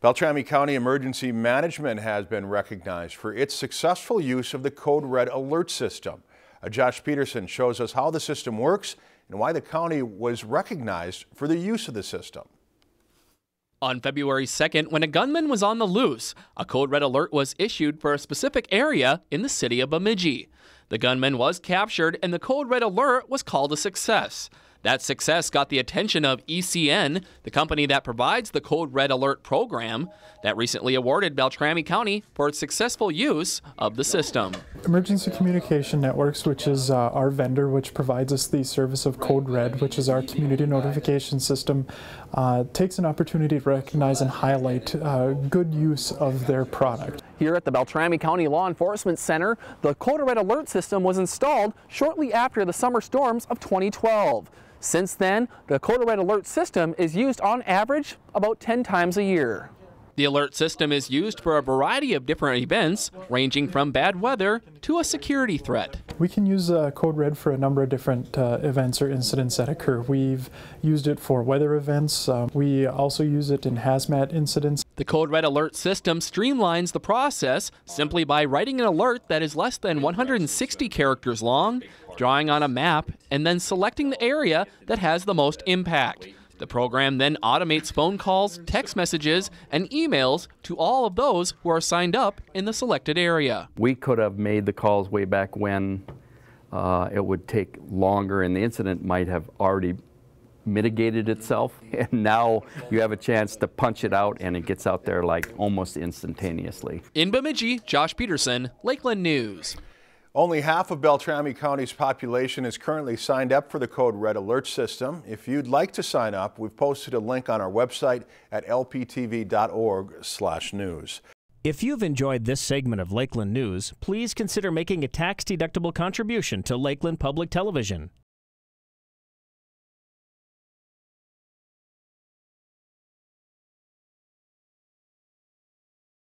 Beltrami County Emergency Management has been recognized for its successful use of the CodeRED alert system. Uh, Josh Peterson shows us how the system works and why the county was recognized for the use of the system. On February 2nd, when a gunman was on the loose, a CodeRED alert was issued for a specific area in the city of Bemidji. The gunman was captured and the CodeRED alert was called a success. That success got the attention of ECN, the company that provides the CodeRED Alert program, that recently awarded Beltrami County for its successful use of the system. Emergency Communication Networks, which is uh, our vendor, which provides us the service of CodeRED, which is our community notification system, uh, takes an opportunity to recognize and highlight uh, good use of their product. Here at the Beltrami County Law Enforcement Center, the CodeRED Alert system was installed shortly after the summer storms of 2012. Since then, the CodeRED Alert system is used on average about 10 times a year. The alert system is used for a variety of different events, ranging from bad weather to a security threat. We can use uh, CodeRED for a number of different uh, events or incidents that occur. We've used it for weather events. Uh, we also use it in hazmat incidents. The CodeRED Alert system streamlines the process simply by writing an alert that is less than 160 characters long, drawing on a map, and then selecting the area that has the most impact. The program then automates phone calls, text messages, and emails to all of those who are signed up in the selected area. We could have made the calls way back when uh, it would take longer and the incident might have already mitigated itself and now you have a chance to punch it out and it gets out there like almost instantaneously. In Bemidji, Josh Peterson, Lakeland News. Only half of Beltrami County's population is currently signed up for the CodeRED Alert system. If you'd like to sign up, we've posted a link on our website at lptv.org/news. If you've enjoyed this segment of Lakeland News, please consider making a tax-deductible contribution to Lakeland Public Television.